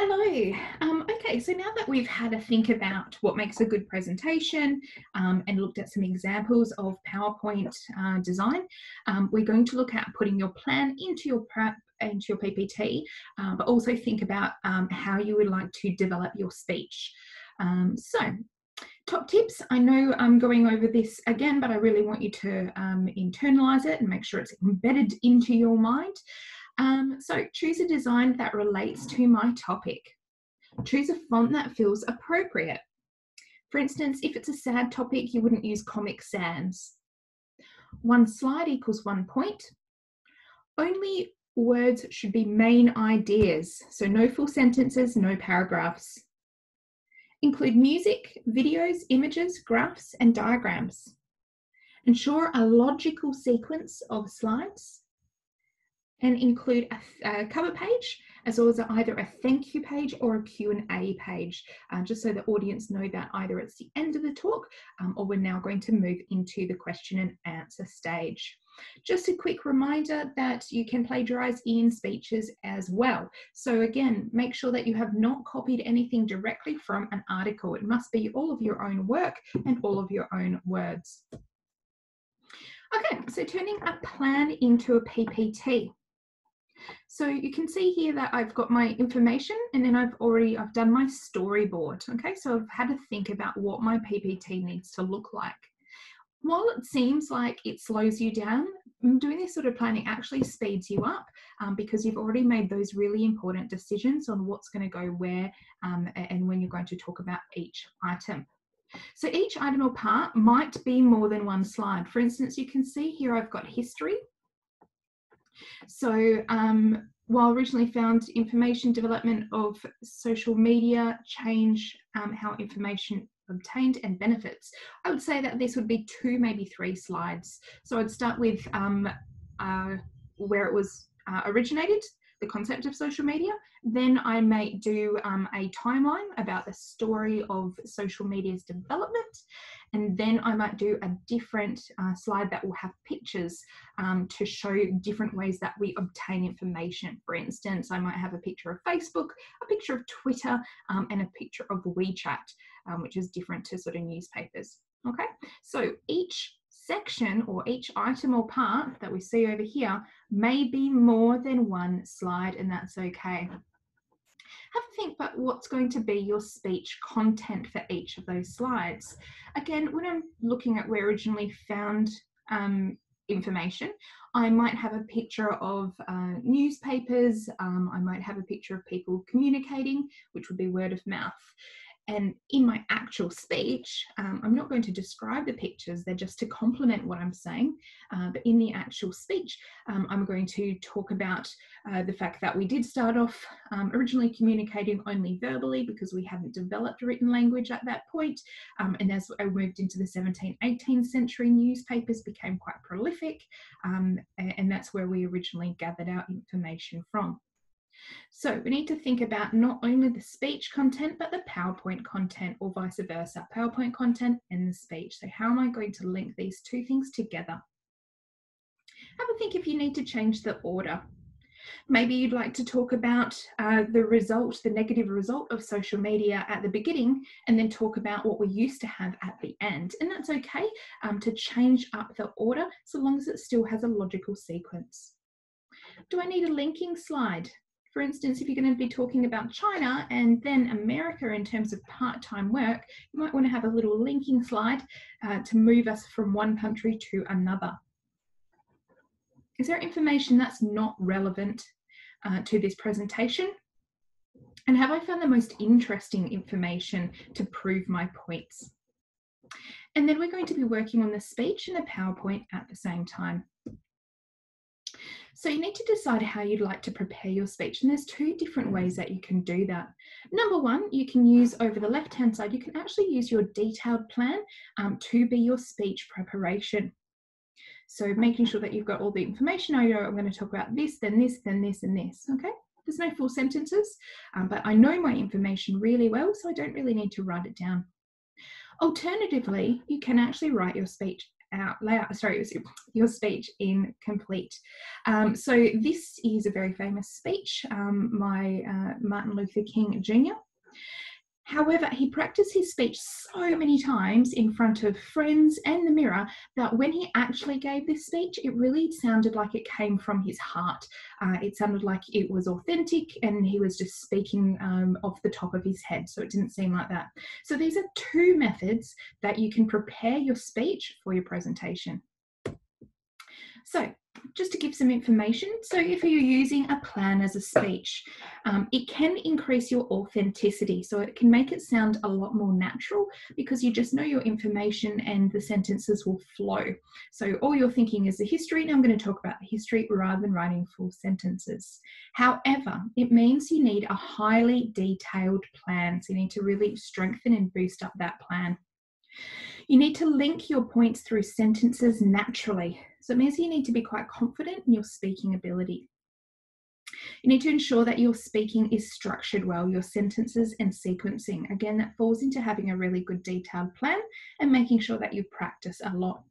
Hello. Um, okay, so now that we've had a think about what makes a good presentation um, and looked at some examples of PowerPoint uh, design, um, we're going to look at putting your plan into your prep into your PPT, uh, but also think about um, how you would like to develop your speech. Um, so, top tips. I know I'm going over this again, but I really want you to um, internalize it and make sure it's embedded into your mind. Um, so choose a design that relates to my topic. Choose a font that feels appropriate. For instance, if it's a sad topic, you wouldn't use Comic Sans. One slide equals one point. Only words should be main ideas, so no full sentences, no paragraphs. Include music, videos, images, graphs, and diagrams. Ensure a logical sequence of slides and include a, a, cover page as well as either a thank you page or a Q&A page, uh, just so the audience know that either it's the end of the talk um, or we're now going to move into the question and answer stage. Just a quick reminder that you can plagiarize in speeches as well. So again, make sure that you have not copied anything directly from an article. It must be all of your own work and all of your own words. Okay, so turning a plan into a PPT. So you can see here that I've got my information and then I've already, I've done my storyboard. Okay, so I've had to think about what my PPT needs to look like. While it seems like it slows you down, doing this sort of planning actually speeds you up um, because you've already made those really important decisions on what's going to go where um, and when you're going to talk about each item. So each item or part might be more than one slide. For instance, you can see here I've got history, so um, while originally found information development of social media change um, how information obtained and benefits, I would say that this would be two, maybe three slides. So I'd start with um, uh, where it was uh, originated, the concept of social media. Then I may do um, a timeline about the story of social media's development. And then I might do a different uh, slide that will have pictures um, to show different ways that we obtain information. For instance, I might have a picture of Facebook, a picture of Twitter, um, and a picture of WeChat, um, which is different to sort of newspapers. Okay, so each section or each item or part that we see over here may be more than one slide and that's okay. Have a think about what's going to be your speech content for each of those slides. Again, when I'm looking at where originally found um, information, I might have a picture of uh, newspapers, um, I might have a picture of people communicating, which would be word of mouth. And in my actual speech, um, I'm not going to describe the pictures, they're just to complement what I'm saying. Uh, but in the actual speech, um, I'm going to talk about uh, the fact that we did start off um, originally communicating only verbally because we hadn't developed written language at that point. Um, and as I moved into the 17th, 18th century, newspapers became quite prolific. Um, and, and that's where we originally gathered our information from. So we need to think about not only the speech content, but the PowerPoint content or vice versa, PowerPoint content and the speech. So how am I going to link these two things together? Have a think if you need to change the order. Maybe you'd like to talk about uh, the result, the negative result of social media at the beginning, and then talk about what we used to have at the end. And that's okay um, to change up the order so long as it still has a logical sequence. Do I need a linking slide? For instance, if you're going to be talking about China and then America in terms of part-time work, you might want to have a little linking slide uh, to move us from one country to another. Is there information that's not relevant uh, to this presentation? And have I found the most interesting information to prove my points? And then we're going to be working on the speech and the PowerPoint at the same time. So you need to decide how you'd like to prepare your speech. And there's two different ways that you can do that. Number one, you can use over the left-hand side, you can actually use your detailed plan um, to be your speech preparation. So making sure that you've got all the information. I know I'm going to talk about this, then this, then this, and this. Okay. There's no full sentences, um, but I know my information really well, so I don't really need to write it down. Alternatively, you can actually write your speech out, lay out, sorry, your speech incomplete. Um, so this is a very famous speech um, by uh, Martin Luther King Jr. However, he practiced his speech so many times in front of friends and the mirror that when he actually gave this speech, it really sounded like it came from his heart. Uh, it sounded like it was authentic and he was just speaking um, off the top of his head. So it didn't seem like that. So these are two methods that you can prepare your speech for your presentation. So just to give some information, so if you're using a plan as a speech, um, it can increase your authenticity. So it can make it sound a lot more natural because you just know your information and the sentences will flow. So all you're thinking is the history, and I'm going to talk about the history rather than writing full sentences. However, it means you need a highly detailed plan. So you need to really strengthen and boost up that plan. You need to link your points through sentences naturally. So it means you need to be quite confident in your speaking ability. You need to ensure that your speaking is structured well, your sentences and sequencing. Again, that falls into having a really good detailed plan and making sure that you practice a lot.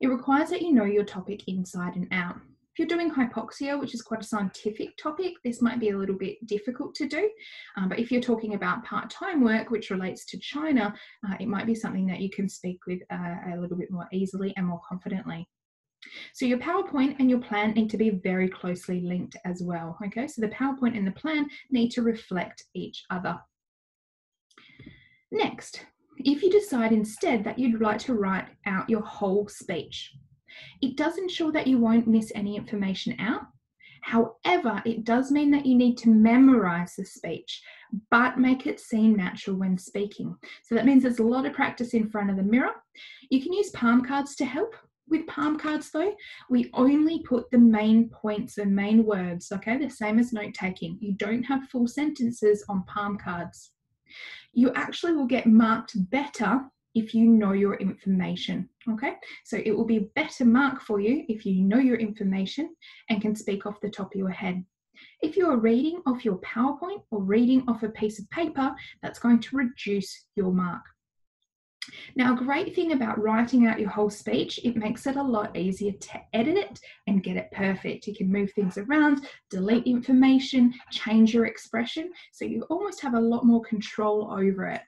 It requires that you know your topic inside and out. If you're doing hypoxia, which is quite a scientific topic, this might be a little bit difficult to do. Um, but if you're talking about part-time work, which relates to China, uh, it might be something that you can speak with uh, a little bit more easily and more confidently. So your PowerPoint and your plan need to be very closely linked as well. Okay, so the PowerPoint and the plan need to reflect each other. Next, if you decide instead that you'd like to write out your whole speech, it does ensure that you won't miss any information out. However, it does mean that you need to memorize the speech, but make it seem natural when speaking. So that means there's a lot of practice in front of the mirror. You can use palm cards to help. With palm cards though, we only put the main points and main words, okay? The same as note taking. You don't have full sentences on palm cards. You actually will get marked better if you know your information. Okay, so it will be better mark for you if you know your information and can speak off the top of your head. If you are reading off your PowerPoint or reading off a piece of paper, that's going to reduce your mark. Now, a great thing about writing out your whole speech, it makes it a lot easier to edit it and get it perfect. You can move things around, delete information, change your expression, so you almost have a lot more control over it.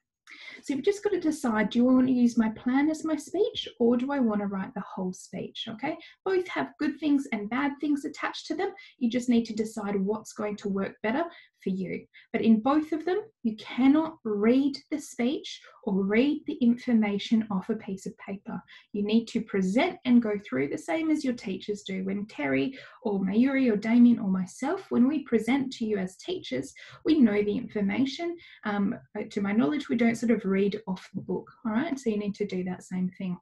So you've just got to decide, do I want to use my plan as my speech or do I want to write the whole speech, okay? Both have good things and bad things attached to them. You just need to decide what's going to work better for you. But in both of them, you cannot read the speech or read the information off a piece of paper. You need to present and go through the same as your teachers do. When Terry or Mayuri or Damien or myself, when we present to you as teachers, we know the information. Um, to my knowledge, we don't sort of read off the book, all right? So you need to do that same thing.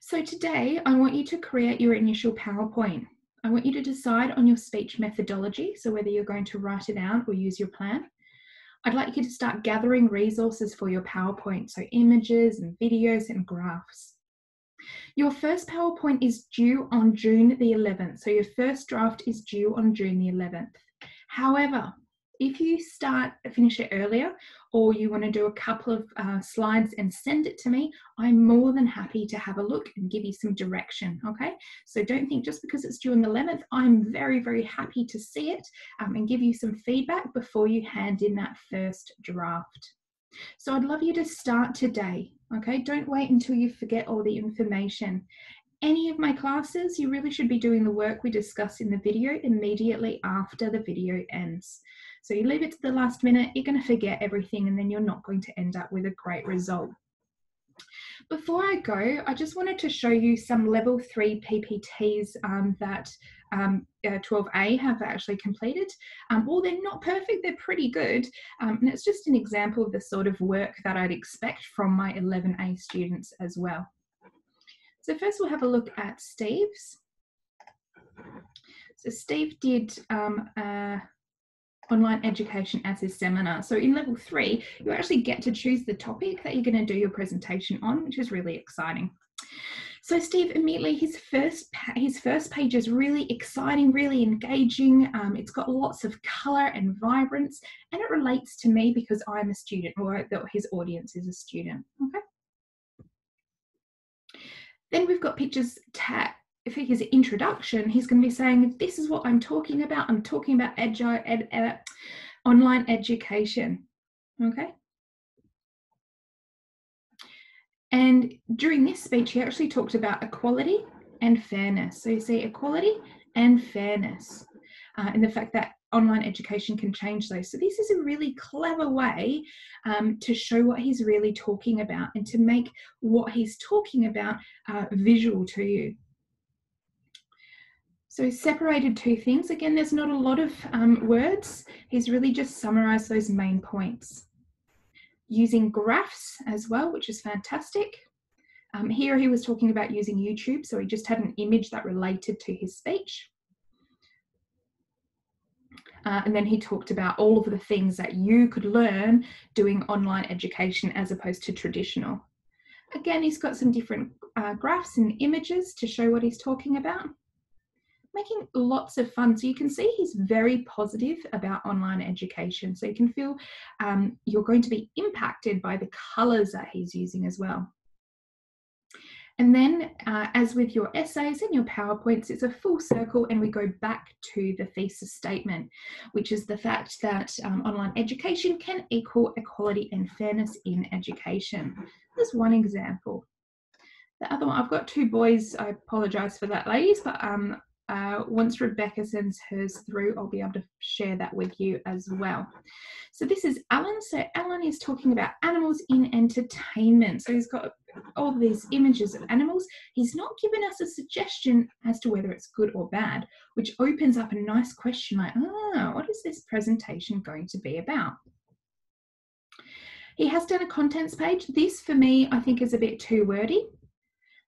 So today, I want you to create your initial PowerPoint. I want you to decide on your speech methodology, so whether you're going to write it out or use your plan. I'd like you to start gathering resources for your PowerPoint, so images and videos and graphs. Your first PowerPoint is due on June the 11th, so your first draft is due on June the 11th. However, if you start finish it earlier or you want to do a couple of uh, slides and send it to me i'm more than happy to have a look and give you some direction okay? So don't think just because it's due on the 11th i'm very very happy to see it um, and give you some feedback before you hand in that first draft. So i'd love you to start today okay? Don't wait until you forget all the information. Any of my classes, you really should be doing the work we discuss in the video immediately after the video ends. So you leave it to the last minute, you're going to forget everything, and then you're not going to end up with a great result. Before I go, I just wanted to show you some level three PPTs um, that um, uh, 12A have actually completed. Um, well, they're not perfect, they're pretty good. Um, and it's just an example of the sort of work that I'd expect from my 11A students as well. So first we'll have a look at Steve's. So Steve did um, uh, online education as his seminar. So in level three, you actually get to choose the topic that you're going to do your presentation on, which is really exciting. So Steve, immediately his first his first page is really exciting, really engaging. Um, it's got lots of color and vibrance, and it relates to me because I'm a student, or his audience is a student. Okay. Then we've got pictures tag for his introduction, he's going to be saying, This is what I'm talking about. I'm talking about edu- ed, ed, online education. Okay. And during this speech, he actually talked about equality and fairness. So you see equality and fairness, uh, and the fact that online education can change those. So this is a really clever way um, to show what he's really talking about and to make what he's talking about uh, visual to you. So he separated two things. Again, there's not a lot of um, words. He's really just summarized those main points. Using graphs as well, which is fantastic. Um, here he was talking about using YouTube, so he just had an image that related to his speech. Uh, and then he talked about all of the things that you could learn doing online education as opposed to traditional. Again, he's got some different uh, graphs and images to show what he's talking about making lots of fun. So you can see he's very positive about online education. So you can feel um, you're going to be impacted by the colours that he's using as well. And then, uh, as with your essays and your PowerPoints, it's a full circle, and we go back to the thesis statement, which is the fact that um, online education can equal equality and fairness in education. There's one example. The other one, I've got two boys. I apologise for that, ladies, but um, uh, once Rebecca sends hers through, I'll be able to share that with you as well. So this is Alan. So Alan is talking about animals in entertainment. So he's got all these images of animals. He's not given us a suggestion as to whether it's good or bad, which opens up a nice question like, ah, what is this presentation going to be about? He has done a contents page. This for me, I think is a bit too wordy.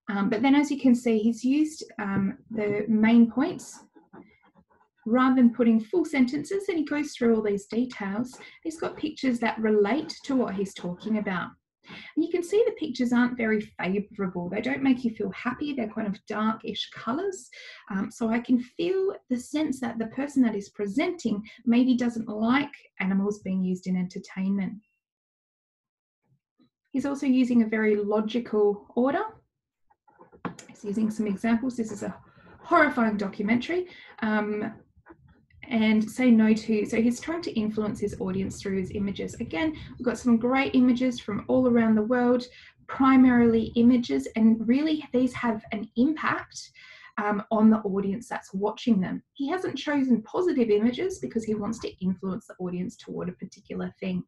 Um, but then as you can see, he's used um, the main points rather than putting full sentences and he goes through all these details. He's got pictures that relate to what he's talking about. And you can see the pictures aren't very favourable. They don't make you feel happy. They're kind of darkish colours. Um, so I can feel the sense that the person that is presenting maybe doesn't like animals being used in entertainment. He's also using a very logical order He's using some examples. This is a horrifying documentary. Um, and say no to, so he's trying to influence his audience through his images. Again, we've got some great images from all around the world, primarily images, and really these have an impact um, on the audience that's watching them. He hasn't chosen positive images because he wants to influence the audience toward a particular thing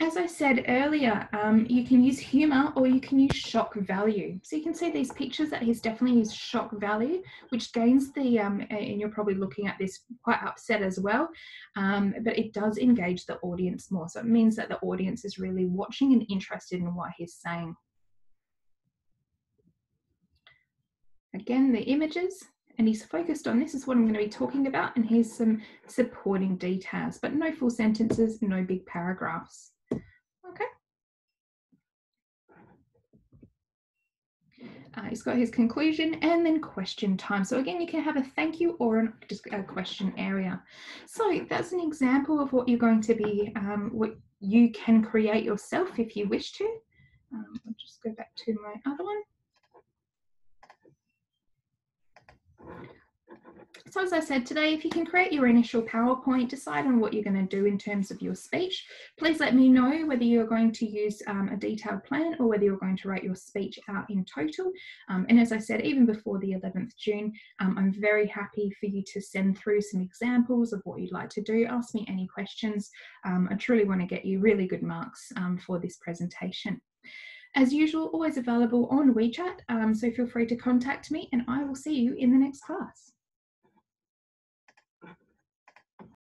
as I said earlier, um, you can use humour or you can use shock value. So you can see these pictures that he's definitely used shock value, which gains the, um, and you're probably looking at this quite upset as well, um, but it does engage the audience more. So it means that the audience is really watching and interested in what he's saying. Again, the images, and he's focused on this is what I'm going to be talking about, and here's some supporting details, but no full sentences, no big paragraphs. Uh, he's got his conclusion and then question time. So again, you can have a thank you or an, just a question area. So that's an example of what you're going to be, um, what you can create yourself if you wish to. Um, I'll just go back to my other one. So as I said today, if you can create your initial PowerPoint, decide on what you're going to do in terms of your speech. Please let me know whether you're going to use um, a detailed plan or whether you're going to write your speech out in total. Um, and as I said, even before the 11th June, um, I'm very happy for you to send through some examples of what you'd like to do. Ask me any questions. Um, I truly want to get you really good marks um, for this presentation. As usual, always available on WeChat, um, so feel free to contact me and I will see you in the next class.